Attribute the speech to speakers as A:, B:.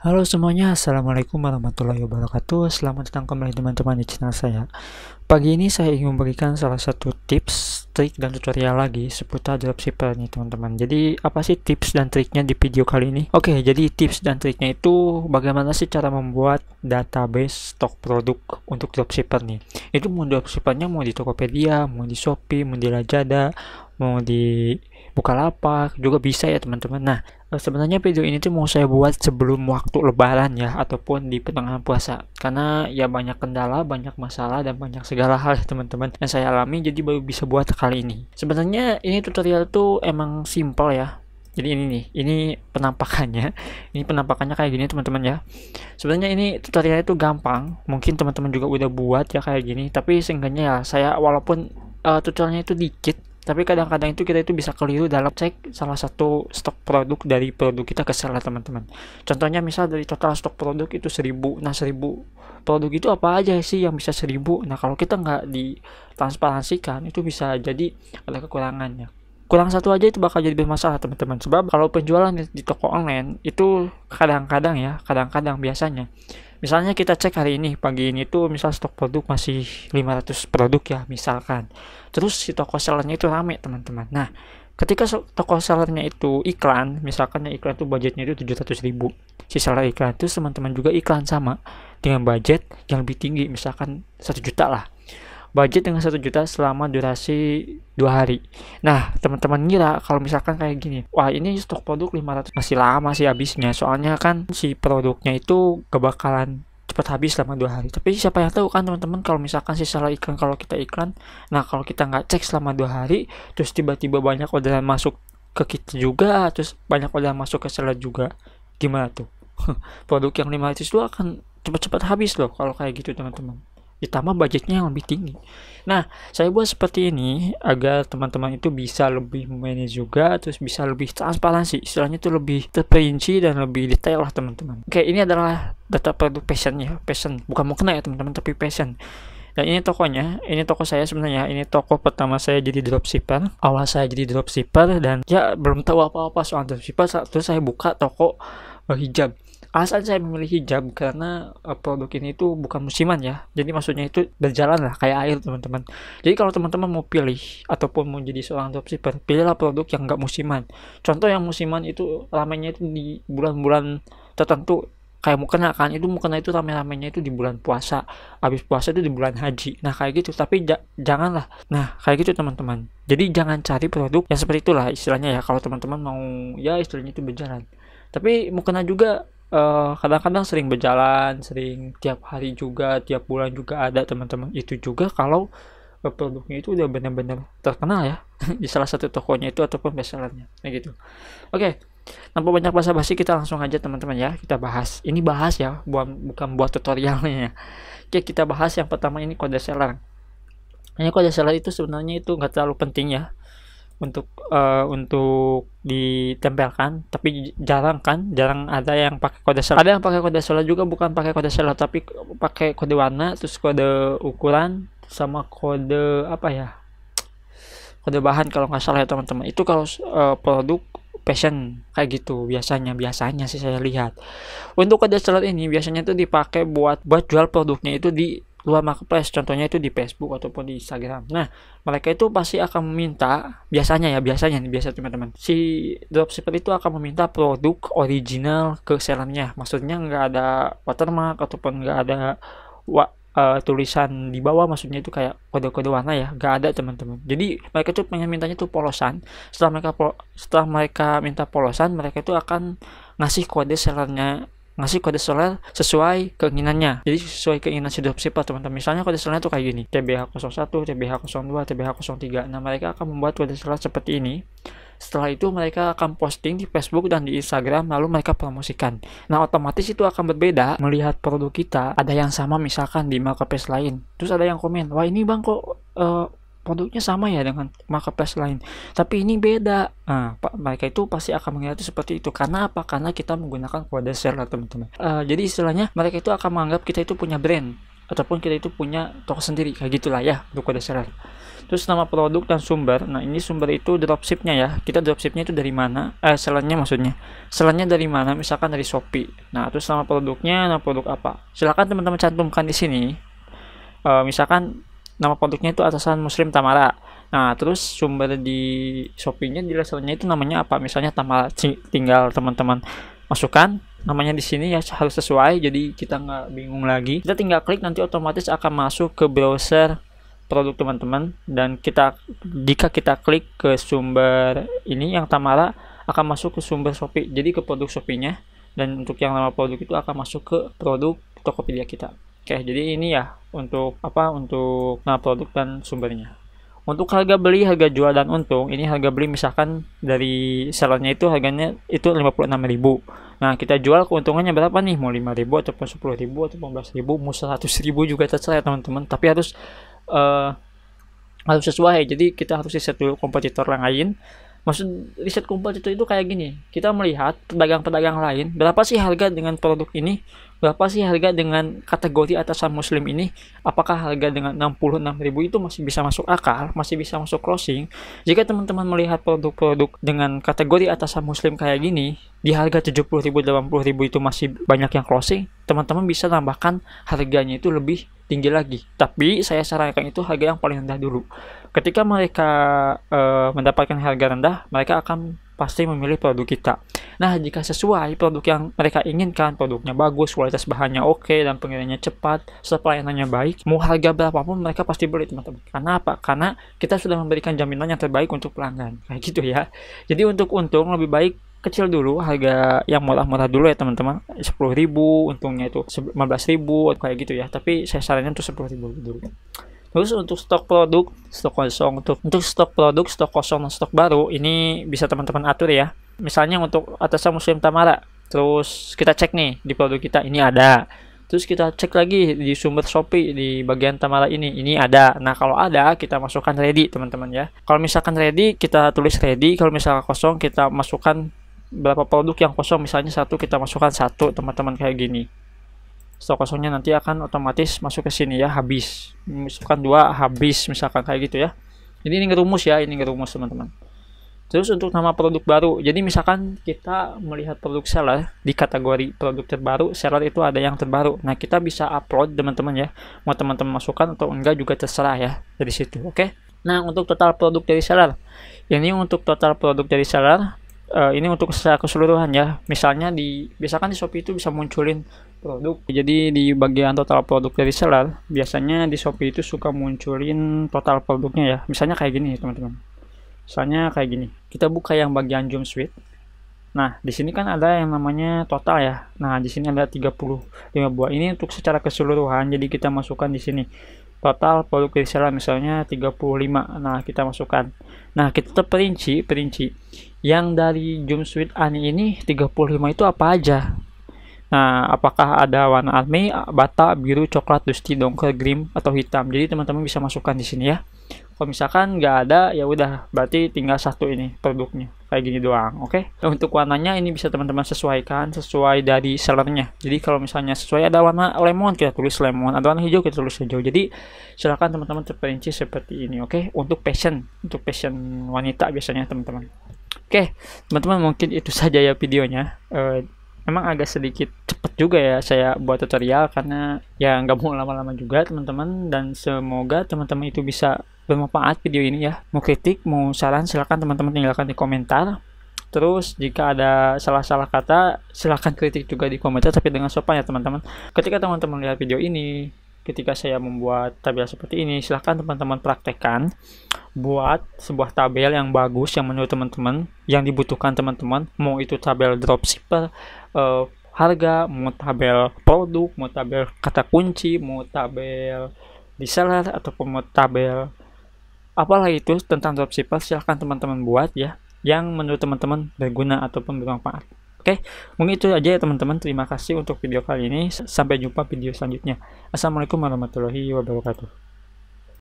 A: Halo semuanya, Assalamualaikum warahmatullahi wabarakatuh. Selamat datang kembali teman-teman di channel saya. Pagi ini saya ingin memberikan salah satu tips, trik, dan tutorial lagi seputar dropshipper nih teman-teman. Jadi apa sih tips dan triknya di video kali ini? Oke, jadi tips dan triknya itu bagaimana sih cara membuat database stok produk untuk dropshipper nih? Itu mau dropshippernya mau di Tokopedia, mau di Shopee, mau di Lazada, mau di Bukalapak juga bisa ya teman-teman. Nah sebenarnya video ini tuh mau saya buat sebelum waktu lebaran ya ataupun di pertengahan puasa. Karena ya banyak kendala banyak masalah dan banyak segala hal ya teman-teman yang saya alami jadi baru bisa buat kali ini. Sebenarnya ini tutorial tuh emang simple ya. Jadi ini nih ini penampakannya. Ini penampakannya kayak gini teman-teman ya. Sebenarnya ini tutorial itu gampang. Mungkin teman-teman juga udah buat ya kayak gini. Tapi seenggaknya ya saya walaupun uh, tutorialnya itu dikit tapi kadang-kadang itu kita itu bisa keliru dalam cek salah satu stok produk dari produk kita ke seller teman-teman. Contohnya misal dari total stok produk itu 1000 nah 1000 produk itu apa aja sih yang bisa 1000 nah kalau kita nggak ditransparansikan itu bisa jadi ada kekurangannya kurang satu aja itu bakal jadi bermasalah teman-teman. Sebab kalau penjualan di toko online itu kadang-kadang ya kadang-kadang biasanya misalnya kita cek hari ini pagi ini tuh misal stok produk masih 500 produk ya misalkan. Terus si toko sellernya itu rame teman-teman. Nah ketika toko sellernya itu iklan misalkan ya iklan tuh budgetnya itu 700 ribu. Si seller iklan itu teman-teman juga iklan sama dengan budget yang lebih tinggi misalkan satu juta lah budget dengan satu juta selama durasi dua hari. Nah, teman-teman ngira kalau misalkan kayak gini, wah ini stok produk 500 masih lama sih habisnya. Soalnya kan si produknya itu kebakalan cepat habis selama dua hari. Tapi siapa yang tahu kan teman-teman kalau misalkan si salah iklan kalau kita iklan, nah kalau kita nggak cek selama dua hari, terus tiba-tiba banyak orderan masuk ke kita juga, terus banyak orderan masuk ke seller juga, gimana tuh? Produk yang 500 itu akan cepat-cepat habis loh kalau kayak gitu teman-teman ditambah budgetnya yang lebih tinggi. Nah, saya buat seperti ini agar teman-teman itu bisa lebih manage juga, terus bisa lebih transparansi, istilahnya itu lebih terperinci dan lebih detail lah teman-teman. Oke, ini adalah data produk passion ya, passion, bukan mau kena ya teman-teman, tapi passion. Dan ini tokonya, ini toko saya sebenarnya, ini toko pertama saya jadi dropshipper. Awal saya jadi dropshipper dan ya belum tahu apa-apa soal dropshipper, terus saya buka toko hijab alasan saya memilih hijab karena uh, produk ini itu bukan musiman ya. Jadi maksudnya itu berjalan lah kayak air teman-teman. Jadi kalau teman-teman mau pilih ataupun mau jadi seorang dropshipper pilihlah produk yang enggak musiman. Contoh yang musiman itu ramainya itu di bulan-bulan tertentu. Kayak mukena kan itu mukena itu rame-ramenya itu di bulan puasa. Habis puasa itu di bulan haji. Nah kayak gitu. Tapi ja janganlah. Nah kayak gitu teman-teman. Jadi jangan cari produk yang seperti itulah istilahnya ya. Kalau teman-teman mau ya istilahnya itu berjalan. Tapi mukena juga eh, kadang-kadang sering berjalan, sering tiap hari juga, tiap bulan juga ada teman-teman. Itu juga kalau uh, produknya itu udah benar-benar terkenal ya di salah satu tokonya itu ataupun bestsellernya, kayak gitu. Oke, okay. tanpa banyak basa-basi kita langsung aja teman-teman ya kita bahas. Ini bahas ya, bukan bukan buat tutorialnya ya. Oke, kita bahas yang pertama ini kode seller. Ini kode seller itu sebenarnya itu nggak terlalu penting ya untuk uh, untuk ditempelkan tapi jarang kan jarang ada yang pakai kode seller ada yang pakai kode seller juga bukan pakai kode seller tapi pakai kode warna terus kode ukuran sama kode apa ya kode bahan kalau nggak salah ya teman-teman. Itu kalau uh, produk fashion kayak gitu biasanya biasanya sih saya lihat. Untuk kode seller ini biasanya itu dipakai buat buat jual produknya itu di luar marketplace contohnya itu di Facebook ataupun di Instagram. Nah mereka itu pasti akan meminta biasanya ya biasanya nih biasa teman-teman si dropshipper itu akan meminta produk original ke sellernya. Maksudnya nggak ada watermark ataupun nggak ada wa, uh, tulisan di bawah maksudnya itu kayak kode-kode warna ya nggak ada teman-teman. Jadi mereka itu pengen mintanya tuh polosan. Setelah mereka setelah mereka minta polosan mereka itu akan ngasih kode sellernya ngasih kode seller sesuai keinginannya. Jadi sesuai keinginan si dropshipper teman-teman. Misalnya kode sellernya tuh kayak gini. TBH01 TBH02 TBH03 nah mereka akan membuat kode seller seperti ini. Setelah itu mereka akan posting di Facebook dan di Instagram lalu mereka promosikan. Nah otomatis itu akan berbeda melihat produk kita. Ada yang sama misalkan di marketplace lain. Terus ada yang komen, wah ini bang kok uh, produknya sama ya dengan marketplace lain. Tapi ini beda. Nah mereka itu pasti akan mengingat seperti itu. Karena apa? Karena kita menggunakan kode seller teman-teman. Uh, jadi istilahnya mereka itu akan menganggap kita itu punya brand ataupun kita itu punya toko sendiri. Kayak gitulah ya untuk kode seller. Terus nama produk dan sumber. Nah ini sumber itu dropshipnya ya. Kita dropshipnya itu dari mana? Eh sellernya maksudnya. Sellernya dari mana? Misalkan dari Shopee. Nah terus nama produknya nama produk apa? Silahkan teman-teman cantumkan di sini. Uh, misalkan nama produknya itu atasan Muslim Tamara. Nah terus sumber di Shopee-nya di sellernya itu namanya apa? Misalnya Tamara tinggal teman-teman masukkan namanya di sini ya harus sesuai jadi kita nggak bingung lagi. Kita tinggal klik nanti otomatis akan masuk ke browser produk teman-teman dan kita jika kita klik ke sumber ini yang Tamara akan masuk ke sumber Shopee jadi ke produk Shopee-nya. Dan untuk yang nama produk itu akan masuk ke produk Tokopedia kita oke jadi ini ya untuk apa untuk nama produk dan sumbernya. Untuk harga beli harga jual dan untung ini harga beli misalkan dari sellernya itu harganya itu 56.000 nah kita jual keuntungannya berapa nih? Mau 5.000 ataupun 10.000 atau 15.000 mau 100.000 juga terserah teman-teman. Tapi harus uh, harus sesuai. Jadi kita harus riset dulu kompetitor yang lain maksud riset kompetitor itu kayak gini. Kita melihat pedagang-pedagang lain berapa sih harga dengan produk ini? Berapa sih harga dengan kategori atasan muslim ini? Apakah harga dengan 66.000 itu masih bisa masuk akal masih bisa masuk closing? Jika teman-teman melihat produk-produk dengan kategori atasan muslim kayak gini di harga 70.000 80.000 itu masih banyak yang closing teman-teman bisa tambahkan harganya itu lebih tinggi lagi tapi saya sarankan itu harga yang paling rendah dulu ketika mereka uh, mendapatkan harga rendah mereka akan pasti memilih produk kita. Nah, jika sesuai produk yang mereka inginkan, produknya bagus, kualitas bahannya oke, dan pengirimannya cepat, pelayanannya baik, mau harga berapapun mereka pasti beli, teman-teman. Karena apa? Karena kita sudah memberikan jaminan yang terbaik untuk pelanggan. Kayak gitu ya. Jadi untuk untung lebih baik kecil dulu harga yang murah-murah dulu ya teman-teman 10.000 untungnya itu 15.000 kayak gitu ya tapi saya sarankan untuk 10.000 dulu Terus untuk stok produk, stok kosong untuk untuk stok produk, stok kosong dan stok baru ini bisa teman-teman atur ya. Misalnya untuk atasan Muslim Tamara, terus kita cek nih di produk kita ini ada. Terus kita cek lagi di sumber Shopee di bagian Tamara ini, ini ada. Nah kalau ada kita masukkan ready teman-teman ya. Kalau misalkan ready kita tulis ready, kalau misalkan kosong kita masukkan berapa produk yang kosong misalnya satu kita masukkan satu teman-teman kayak gini. Stok kosongnya nanti akan otomatis masuk ke sini ya habis. Misalkan dua habis misalkan kayak gitu ya. Jadi ini ngerumus ya ini ngerumus teman-teman. Terus untuk nama produk baru jadi misalkan kita melihat produk seller di kategori produk terbaru seller itu ada yang terbaru. Nah kita bisa upload teman-teman ya. Mau teman-teman masukkan atau enggak juga terserah ya dari situ oke? Okay? nah untuk total produk dari seller. Ini untuk total produk dari seller uh, ini untuk secara keseluruhan ya. Misalnya di biasakan di Shopee itu bisa munculin produk. Jadi di bagian total produk dari seller, biasanya di Shopee itu suka munculin total produknya ya. Misalnya kayak gini teman-teman. Misalnya kayak gini. Kita buka yang bagian Jump Suite. Nah, di sini kan ada yang namanya total ya. Nah, di sini ada 35 buah. Ini untuk secara keseluruhan. Jadi kita masukkan di sini total produk dari seller misalnya 35. Nah, kita masukkan. Nah, kita perinci, perinci yang dari Suite Ani ini 35 itu apa aja? Nah, apakah ada warna army, bata, biru, coklat, dusty, dongker, grim, atau hitam? Jadi teman-teman bisa masukkan di sini ya. Kalau misalkan nggak ada, ya udah berarti tinggal satu ini produknya kayak gini doang, oke? Okay? Untuk warnanya ini bisa teman-teman sesuaikan sesuai dari sellernya. Jadi kalau misalnya sesuai ada warna lemon kita tulis lemon, ada warna hijau kita tulis hijau. Jadi silakan teman-teman terperinci seperti ini, oke? Okay? Untuk passion, untuk passion wanita biasanya teman-teman. Oke, teman-teman mungkin itu saja ya videonya. Uh, emang agak sedikit cepet juga ya saya buat tutorial karena ya nggak mau lama-lama juga teman-teman dan semoga teman-teman itu bisa bermanfaat video ini ya. Mau kritik, mau saran silahkan teman-teman tinggalkan di komentar. Terus jika ada salah-salah kata silahkan kritik juga di komentar tapi dengan sopan ya teman-teman. Ketika teman-teman lihat video ini ketika saya membuat tabel seperti ini silahkan teman-teman praktekkan buat sebuah tabel yang bagus yang menurut teman-teman yang dibutuhkan teman-teman mau itu tabel dropshipper uh, harga mau tabel produk mau tabel kata kunci mau tabel reseller ataupun mau tabel apalah itu tentang dropshipper silahkan teman-teman buat ya yang menurut teman-teman berguna ataupun bermanfaat Oke, mungkin itu aja ya teman-teman. Terima kasih untuk video kali ini. Sampai jumpa video selanjutnya. Assalamualaikum warahmatullahi wabarakatuh.